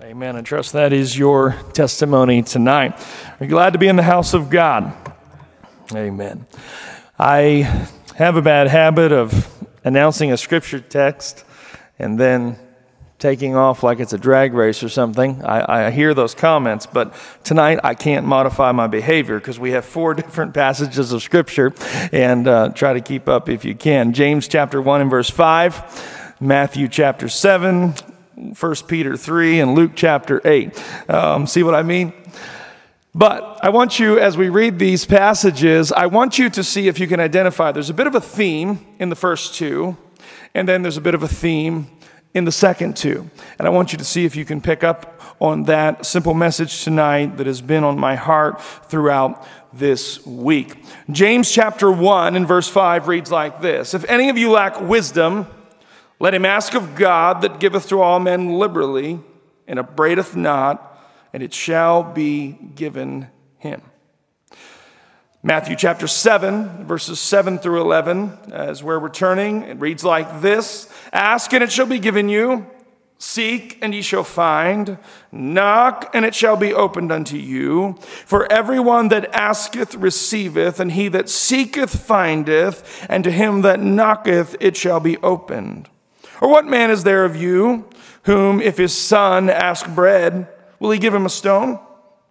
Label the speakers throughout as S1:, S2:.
S1: Amen. I trust that is your testimony tonight. Are you glad to be in the house of God? Amen. I have a bad habit of announcing a scripture text and then taking off like it's a drag race or something. I, I hear those comments, but tonight I can't modify my behavior because we have four different passages of scripture and uh, try to keep up if you can. James chapter 1 and verse 5, Matthew chapter 7, 1 Peter 3 and Luke chapter 8. Um, see what I mean? But I want you, as we read these passages, I want you to see if you can identify. There's a bit of a theme in the first two, and then there's a bit of a theme in the second two. And I want you to see if you can pick up on that simple message tonight that has been on my heart throughout this week. James chapter 1 and verse 5 reads like this If any of you lack wisdom, let him ask of God that giveth to all men liberally and upbraideth not, and it shall be given him. Matthew chapter 7, verses 7 through 11, as we're returning, it reads like this Ask and it shall be given you. Seek and ye shall find. Knock and it shall be opened unto you. For everyone that asketh receiveth, and he that seeketh findeth, and to him that knocketh it shall be opened. Or what man is there of you whom, if his son ask bread, will he give him a stone?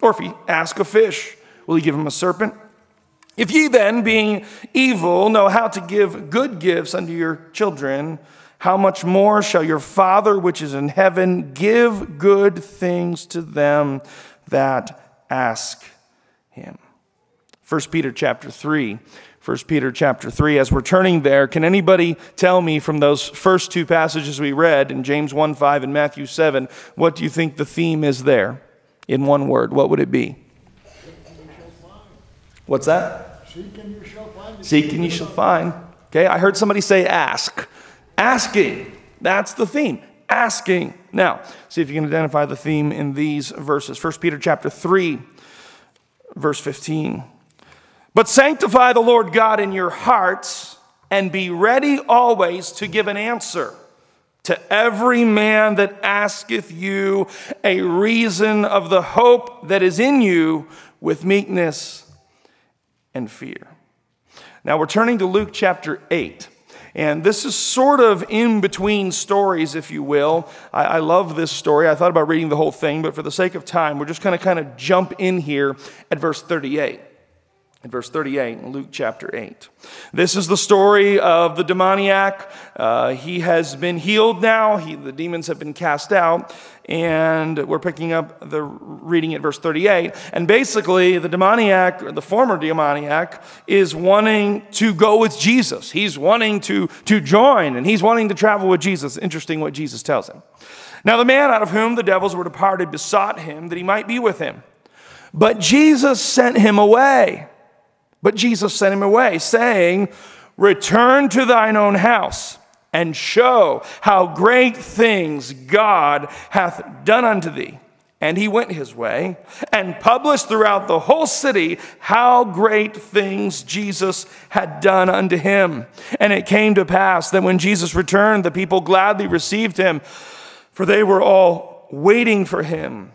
S1: Or if he ask a fish, will he give him a serpent? If ye then, being evil, know how to give good gifts unto your children, how much more shall your Father which is in heaven give good things to them that ask him? 1 Peter chapter 3 1 Peter chapter 3. As we're turning there, can anybody tell me from those first two passages we read in James 1 5 and Matthew 7, what do you think the theme is there? In one word, what would it be? What's that?
S2: Seek and you shall find.
S1: Seek and you shall find. Okay, I heard somebody say ask. Asking. That's the theme. Asking. Now, see if you can identify the theme in these verses. 1 Peter chapter 3, verse 15. But sanctify the Lord God in your hearts and be ready always to give an answer to every man that asketh you a reason of the hope that is in you with meekness and fear. Now we're turning to Luke chapter 8. And this is sort of in between stories, if you will. I, I, love this story. I thought about reading the whole thing, but for the sake of time, we're just going to kind of jump in here at verse 38 in verse 38 in Luke chapter 8. This is the story of the demoniac. Uh, he has been healed now, he, the demons have been cast out, and we're picking up the reading at verse 38. And basically, the demoniac, or the former demoniac, is wanting to go with Jesus. He's wanting to, to join, and he's wanting to travel with Jesus. Interesting what Jesus tells him. Now, the man out of whom the devils were departed besought him that he might be with him. But Jesus sent him away. But Jesus sent him away, saying, Return to thine own house and show how great things God hath done unto thee. And he went his way and published throughout the whole city how great things Jesus had done unto him. And it came to pass that when Jesus returned, the people gladly received him, for they were all waiting for him.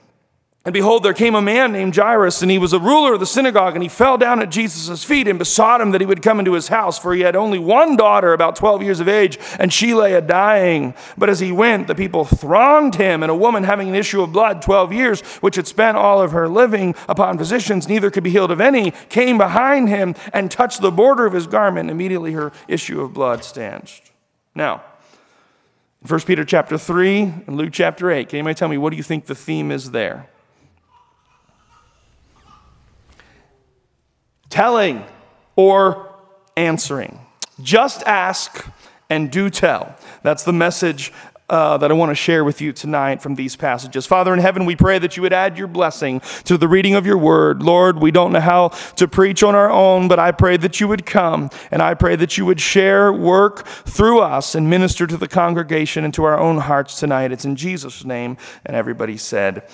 S1: And behold, there came a man named Jairus, and he was a ruler of the synagogue, and he fell down at Jesus' feet and besought him that he would come into his house, for he had only one daughter, about 12 years of age, and she lay a dying. But as he went, the people thronged him, and a woman having an issue of blood 12 years, which had spent all of her living upon physicians, neither could be healed of any, came behind him and touched the border of his garment. Immediately her issue of blood stanched. Now, 1 Peter chapter 3 and Luke chapter 8, can anybody tell me what do you think the theme is there? Telling or answering. Just ask and do tell. That's the message uh, that I want to share with you tonight from these passages. Father in heaven, we pray that you would add your blessing to the reading of your word. Lord, we don't know how to preach on our own, but I pray that you would come and I pray that you would share, work through us, and minister to the congregation and to our own hearts tonight. It's in Jesus' name. And everybody said,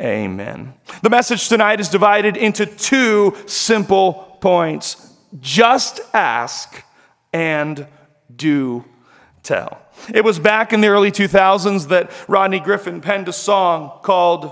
S1: Amen. The message tonight is divided into two simple points just ask and do tell. It was back in the early 2000s that Rodney Griffin penned a song called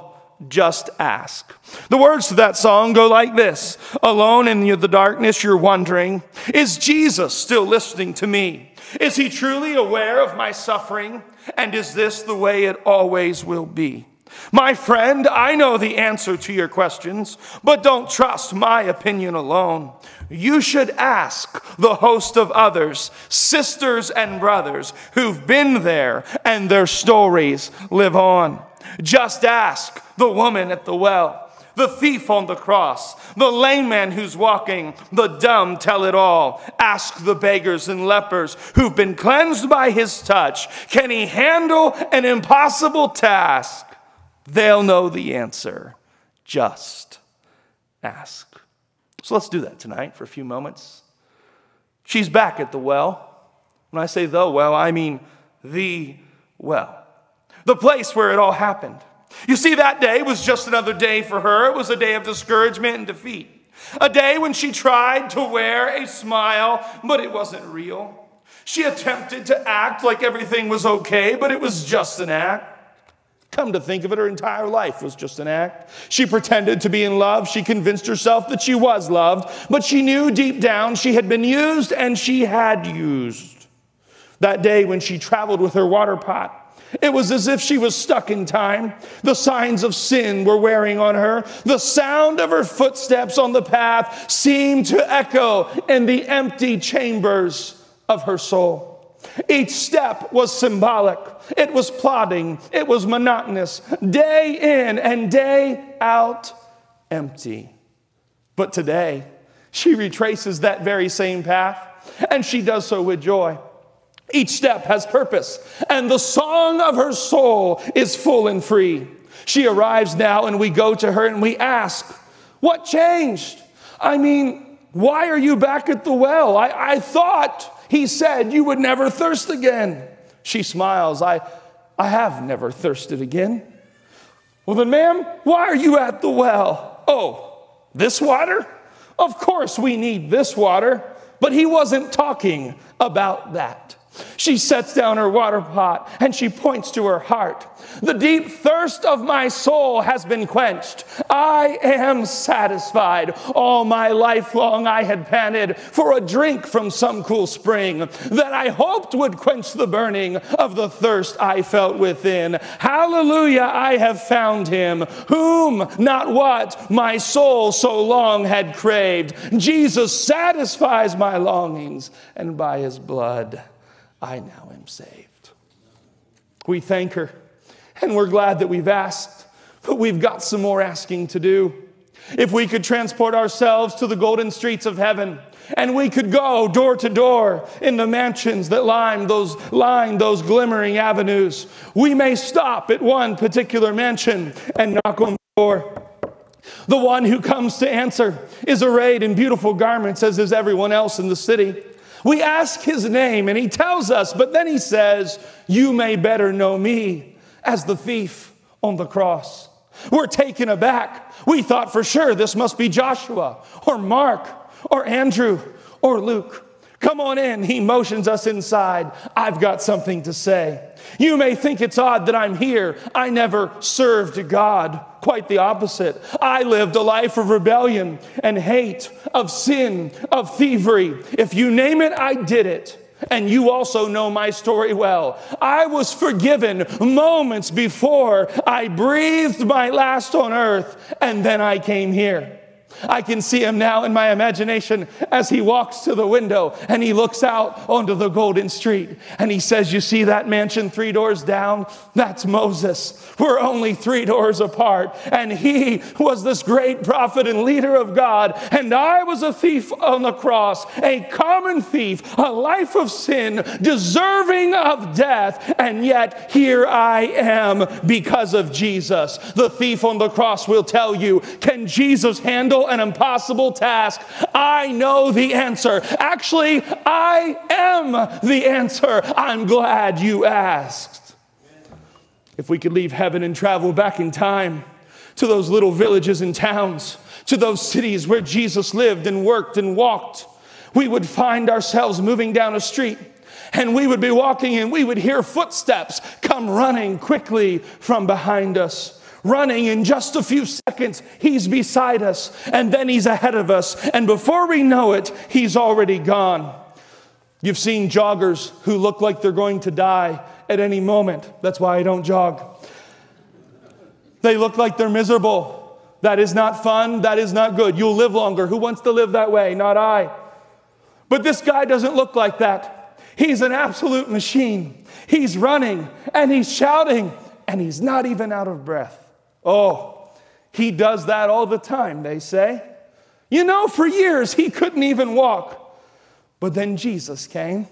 S1: Just Ask. The words to that song go like this Alone in the darkness, you're wondering, is Jesus still listening to me? Is he truly aware of my suffering? And is this the way it always will be? My friend, I know the answer to your questions, but don't trust my opinion alone. You should ask the host of others, sisters and brothers who've been there and their stories live on. Just ask the woman at the well the thief on the cross, the lame man who's walking, the dumb tell it all. Ask the beggars and lepers who've been cleansed by his touch. Can he handle an impossible task? They'll know the answer. Just ask. So let's do that tonight for a few moments. She's back at the well. When I say the well, I mean the well, the place where it all happened. You see, that day was just another day for her. It was a day of discouragement and defeat. A day when she tried to wear a smile, but it wasn't real. She attempted to act like everything was okay, but it was just an act. Come to think of it, her entire life was just an act. She pretended to be in love. She convinced herself that she was loved, but she knew deep down she had been used and she had used. That day when she traveled with her water pot, it was as if she was stuck in time. The signs of sin were wearing on her. The sound of her footsteps on the path seemed to echo in the empty chambers of her soul. Each step was symbolic. It was plodding. It was monotonous. Day in and day out, empty. But today, she retraces that very same path, and she does so with joy. Each step has purpose, and the song of her soul is full and free. She arrives now, and we go to her and we ask, What changed? I mean, why are you back at the well? I, I thought he said you would never thirst again. She smiles. I, I have never thirsted again. Well, then, ma'am, why are you at the well? Oh, this water? Of course we need this water. But he wasn't talking about that. She sets down her water pot and she points to her heart. The deep thirst of my soul has been quenched. I am satisfied. All my life long I had panted for a drink from some cool spring that I hoped would quench the burning of the thirst I felt within. Hallelujah, I have found him, whom, not what, my soul so long had craved. Jesus satisfies my longings, and by his blood, I now am saved. We thank her and we're glad that we've asked, but we've got some more asking to do. If we could transport ourselves to the golden streets of heaven, and we could go door to door in the mansions that line those, line those glimmering avenues. We may stop at one particular mansion and knock on the door. The one who comes to answer is arrayed in beautiful garments, as is everyone else in the city. We ask his name and he tells us, but then he says, You may better know me as the thief on the cross. We're taken aback. We thought for sure this must be Joshua or Mark or Andrew or Luke. Come on in. He motions us inside. I've got something to say. You may think it's odd that I'm here. I never served God. Quite the opposite. I lived a life of rebellion and hate, of sin, of thievery. If you name it, I did it. And you also know my story well. I was forgiven moments before I breathed my last on earth, and then I came here. I can see him now in my imagination as he walks to the window and he looks out onto the golden street and he says, You see that mansion three doors down? That's Moses. We're only three doors apart. And he was this great prophet and leader of God. And I was a thief on the cross, a common thief, a life of sin, deserving of death. And yet here I am because of Jesus. The thief on the cross will tell you, Can Jesus handle an impossible task? I know the answer. Actually, I am the answer. I'm glad you asked. If we could leave heaven and travel back in time to those little villages and towns, to those cities where Jesus lived and worked and walked, we would find ourselves moving down a street And we would be walking and we would hear footsteps come running quickly from behind us. Running in just a few seconds, he's beside us, and then he's ahead of us. And before we know it, he's already gone. You've seen joggers who look like they're going to die at any moment. That's why I don't jog. They look like they're miserable. That is not fun. That is not good. You'll live longer. Who wants to live that way? Not I. But this guy doesn't look like that. He's an absolute machine. He's running and he's shouting and he's not even out of breath. Oh, he does that all the time, they say. You know, for years he couldn't even walk. But then Jesus came,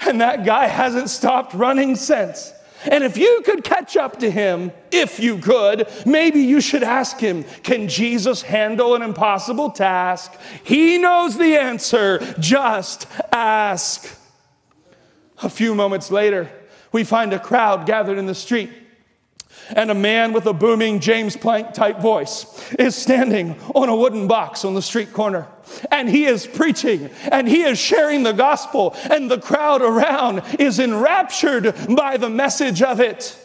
S1: and that guy hasn't stopped running since. And if you could catch up to him, if you could, maybe you should ask him Can Jesus handle an impossible task? He knows the answer. Just ask. A few moments later, we find a crowd gathered in the street and a man with a booming James Plank type voice is standing on a wooden box on the street corner. And he is preaching and he is sharing the gospel, and the crowd around is enraptured by the message of it.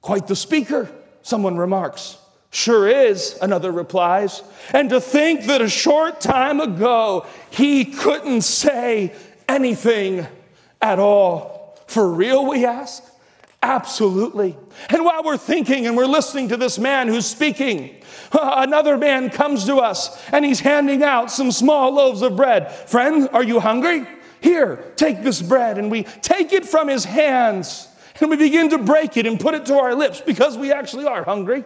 S1: Quite the speaker, someone remarks. Sure is, another replies. And to think that a short time ago he couldn't say anything at all. For real, we ask? Absolutely. And while we're thinking and we're listening to this man who's speaking, another man comes to us and he's handing out some small loaves of bread. Friend, are you hungry? Here, take this bread. And we take it from his hands and we begin to break it and put it to our lips because we actually are hungry.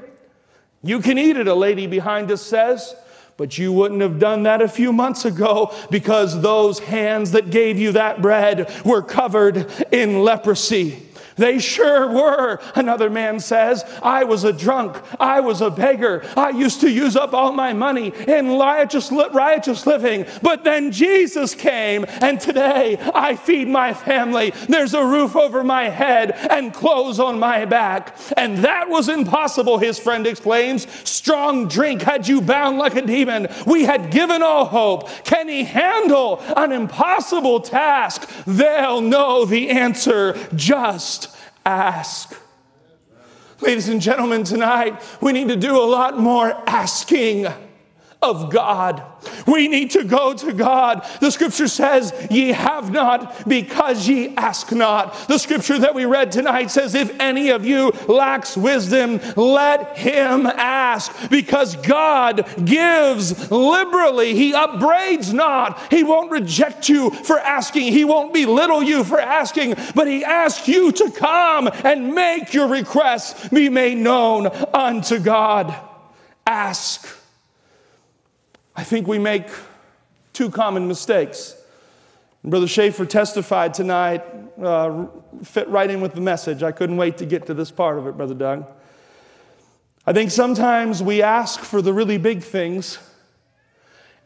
S1: You can eat it, a lady behind us says. But you wouldn't have done that a few months ago because those hands that gave you that bread were covered in leprosy. They sure were. Another man says, I was a drunk. I was a beggar. I used to use up all my money in riotous, riotous living. But then Jesus came, and today I feed my family. There's a roof over my head and clothes on my back. And that was impossible, his friend exclaims. Strong drink had you bound like a demon. We had given all hope. Can he handle an impossible task? They'll know the answer just ask. Ladies and gentlemen, tonight we need to do a lot more asking of God. We need to go to God. The scripture says, Ye have not because ye ask not. The scripture that we read tonight says, If any of you lacks wisdom, let him ask, because God gives liberally. He upbraids not. He won't reject you for asking, He won't belittle you for asking, but He asks you to come and make your requests be made known unto God. Ask. I think we make two common mistakes. Brother Shaffer testified tonight, uh, fit right in with the message. I couldn't wait to get to this part of it, Brother Doug. I think sometimes we ask for the really big things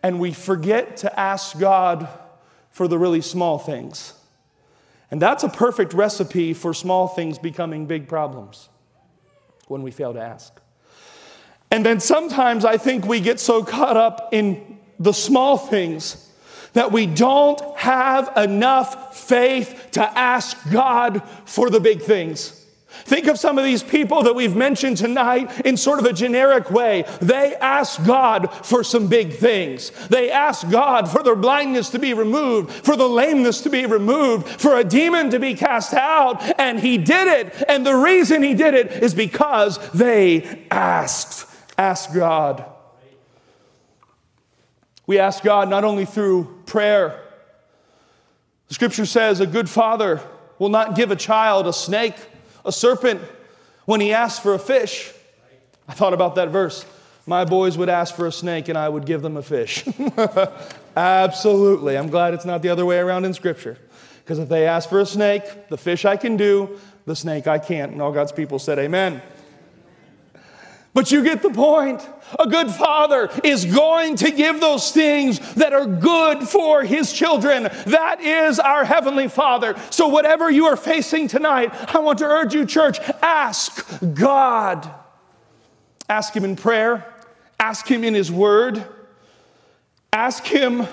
S1: and we forget to ask God for the really small things. And that's a perfect recipe for small things becoming big problems when we fail to ask. And then sometimes I think we get so caught up in the small things that we don't have enough faith to ask God for the big things. Think of some of these people that we've mentioned tonight in sort of a generic way. They ask God for some big things. They ask God for their blindness to be removed, for the lameness to be removed, for a demon to be cast out, and He did it. And the reason He did it is because they asked. Ask God. We ask God not only through prayer. The scripture says a good father will not give a child a snake, a serpent, when he asks for a fish. I thought about that verse. My boys would ask for a snake and I would give them a fish. Absolutely. I'm glad it's not the other way around in scripture. Because if they ask for a snake, the fish I can do, the snake I can't. And all God's people said, Amen. But you get the point. A good father is going to give those things that are good for his children. That is our heavenly father. So, whatever you are facing tonight, I want to urge you, church, ask God. Ask him in prayer, ask him in his word, ask him.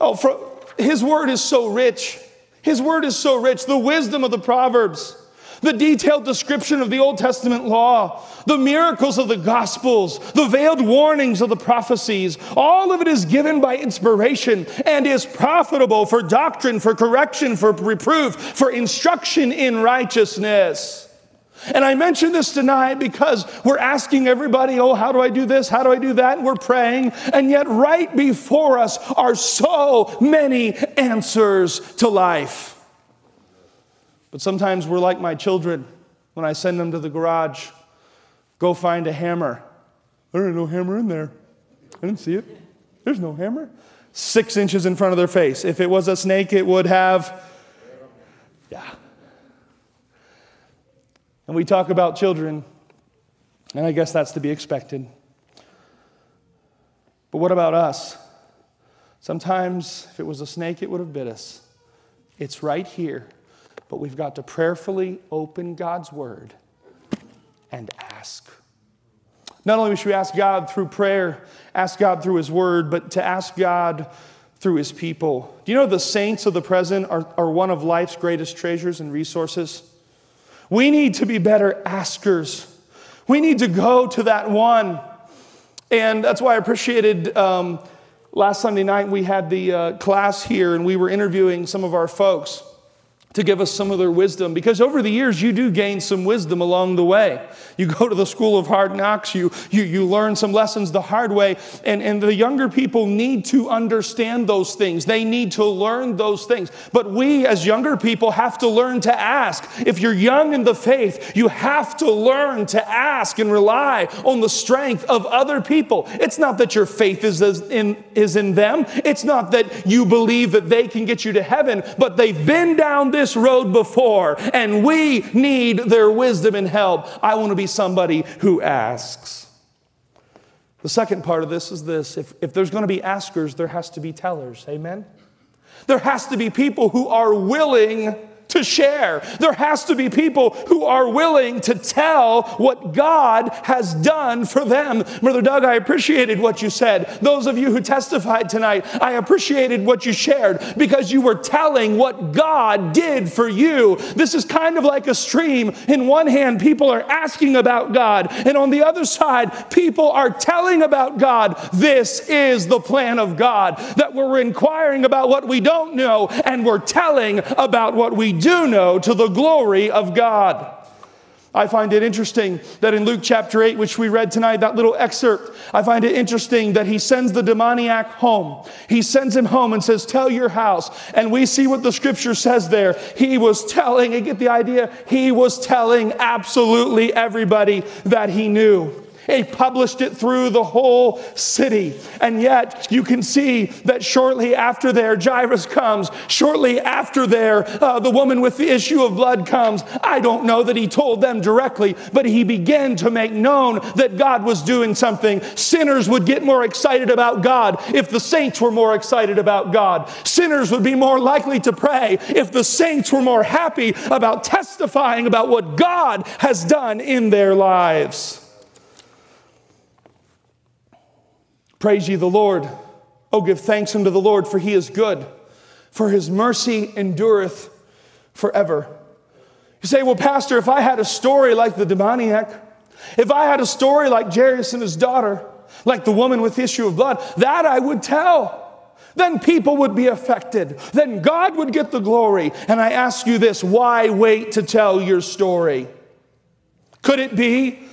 S1: Oh, for, His word is so rich. His word is so rich. The wisdom of the Proverbs, the detailed description of the Old Testament law, the miracles of the Gospels, the veiled warnings of the prophecies, all of it is given by inspiration and is profitable for doctrine, for correction, for reproof, for instruction in righteousness. And I mention this tonight because we're asking everybody, oh, how do I do this? How do I do that? And we're praying. And yet, right before us are so many answers to life. But sometimes we're like my children when I send them to the garage go find a hammer. There ain't no hammer in there. I didn't see it. There's no hammer. Six inches in front of their face. If it was a snake, it would have. Yeah. And we talk about children, and I guess that's to be expected. But what about us? Sometimes, if it was a snake, it would have bit us. It's right here. But we've got to prayerfully open God's word and ask. Not only should we ask God through prayer, ask God through His word, but to ask God through His people. Do you know the saints of the present are, are one of life's greatest treasures and resources? We need to be better askers. We need to go to that one. And that's why I appreciated um, last Sunday night we had the uh, class here and we were interviewing some of our folks to give us some of their wisdom. Because over the years you do gain some wisdom along the way. You go to the school of hard knocks. You, you, you learn some lessons the hard way. And, and the younger people need to understand those things. They need to learn those things. But we as younger people have to learn to ask. If you're young in the faith you have to learn to ask and rely on the strength of other people. It's not that your faith is in, is in them. It's not that you believe that they can get you to heaven but they've been down this this road before, and we need their wisdom and help. I want to be somebody who asks. The second part of this is this if, if there's going to be askers, there has to be tellers. Amen? There has to be people who are willing to share. There has to be people who are willing to tell what God has done for them. Brother Doug, I appreciated what you said. Those of you who testified tonight, I appreciated what you shared because you were telling what God did for you. This is kind of like a stream. In one hand, people are asking about God, and on the other side, people are telling about God. This is the plan of God that we're inquiring about what we don't know and we're telling about what we do know to the glory of God. I find it interesting that in Luke chapter 8, which we read tonight, that little excerpt, I find it interesting that he sends the demoniac home. He sends him home and says, Tell your house. And we see what the scripture says there. He was telling, and get the idea, he was telling absolutely everybody that he knew. He published it through the whole city. And yet, you can see that shortly after there, Jairus comes. Shortly after there, uh, the woman with the issue of blood comes. I don't know that he told them directly, but he began to make known that God was doing something. Sinners would get more excited about God if the saints were more excited about God. Sinners would be more likely to pray if the saints were more happy about testifying about what God has done in their lives. Praise ye the Lord. Oh, give thanks unto the Lord, for he is good, for his mercy endureth forever. You say, well, Pastor, if I had a story like the demoniac, if I had a story like Jairus and his daughter, like the woman with issue of blood, that I would tell. Then people would be affected. Then God would get the glory. And I ask you this why wait to tell your story? Could it be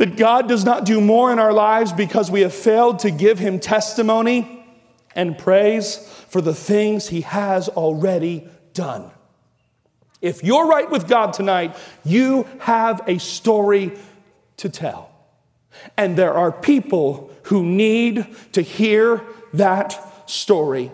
S1: that God does not do more in our lives because we have failed to give Him testimony and praise for the things He has already done. If you're right with God tonight, you have a story to tell. And there are people who need to hear that story.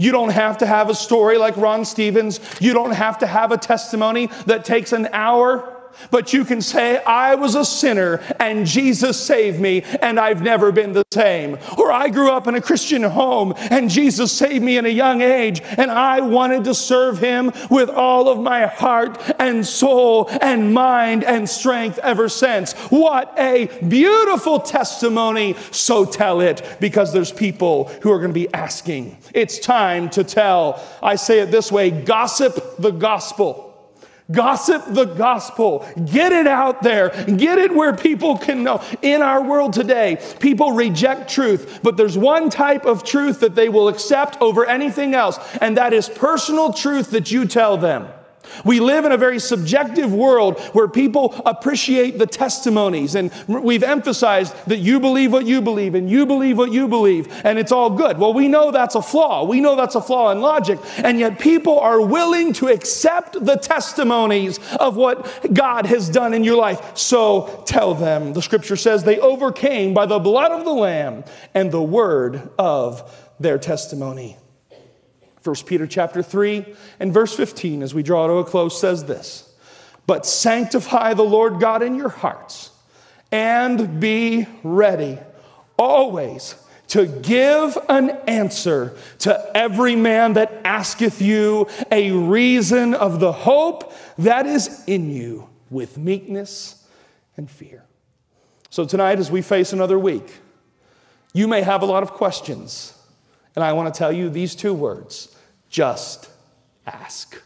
S1: You don't have to have a story like Ron Stevens. You don't have to have a testimony that takes an hour but you can say, I was a sinner and Jesus saved me and I've never been the same. Or I grew up in a Christian home and Jesus saved me in a young age and I wanted to serve him with all of my heart and soul and mind and strength ever since. What a beautiful testimony. So tell it because there's people who are going to be asking. It's time to tell. I say it this way gossip the gospel. Gossip the gospel. Get it out there. Get it where people can know. In our world today, people reject truth, but there's one type of truth that they will accept over anything else, and that is personal truth that you tell them. We live in a very subjective world where people appreciate the testimonies, and we've emphasized that you believe what you believe and you believe what you believe, and it's all good. Well, we know that's a flaw. We know that's a flaw in logic, and yet people are willing to accept the testimonies of what God has done in your life. So tell them. The scripture says they overcame by the blood of the Lamb and the word of their testimony. 1 Peter chapter 3 and verse 15, as we draw to a close, says this But sanctify the Lord God in your hearts, and be ready always to give an answer to every man that asketh you a reason of the hope that is in you with meekness and fear. So, tonight, as we face another week, you may have a lot of questions. And I want to tell you these two words just ask.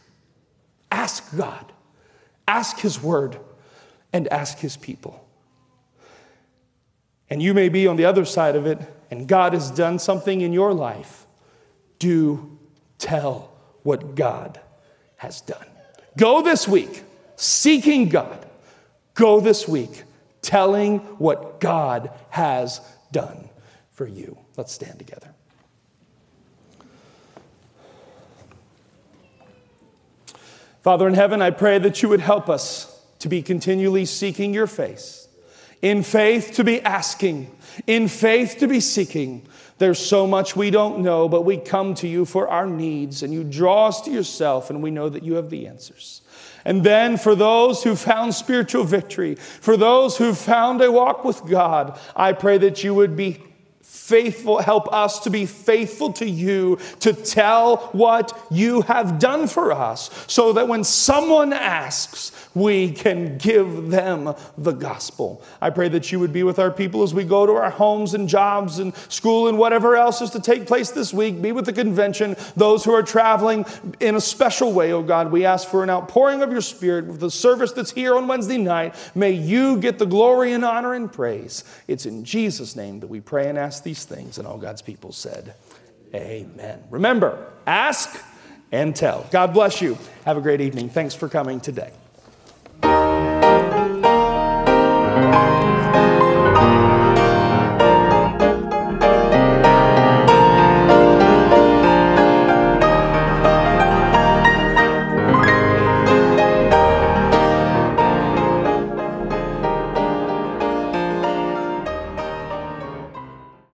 S1: Ask God, ask His word, and ask His people. And you may be on the other side of it, and God has done something in your life. Do tell what God has done. Go this week seeking God. Go this week telling what God has done for you. Let's stand together. Father in heaven, I pray that you would help us to be continually seeking your face, in faith to be asking, in faith to be seeking. There's so much we don't know, but we come to you for our needs, and you draw us to yourself, and we know that you have the answers. And then for those who found spiritual victory, for those who found a walk with God, I pray that you would be faithful, help us to be faithful to you, to tell what you have done for us, so that when someone asks, we can give them the gospel. I pray that you would be with our people as we go to our homes and jobs and school and whatever else is to take place this week. Be with the convention, those who are traveling in a special way, oh God. We ask for an outpouring of your spirit with the service that's here on Wednesday night. May you get the glory and honor and praise. It's in Jesus' name that we pray and ask these things. And all God's people said, Amen. Remember, ask and tell. God bless you. Have a great evening. Thanks for coming today.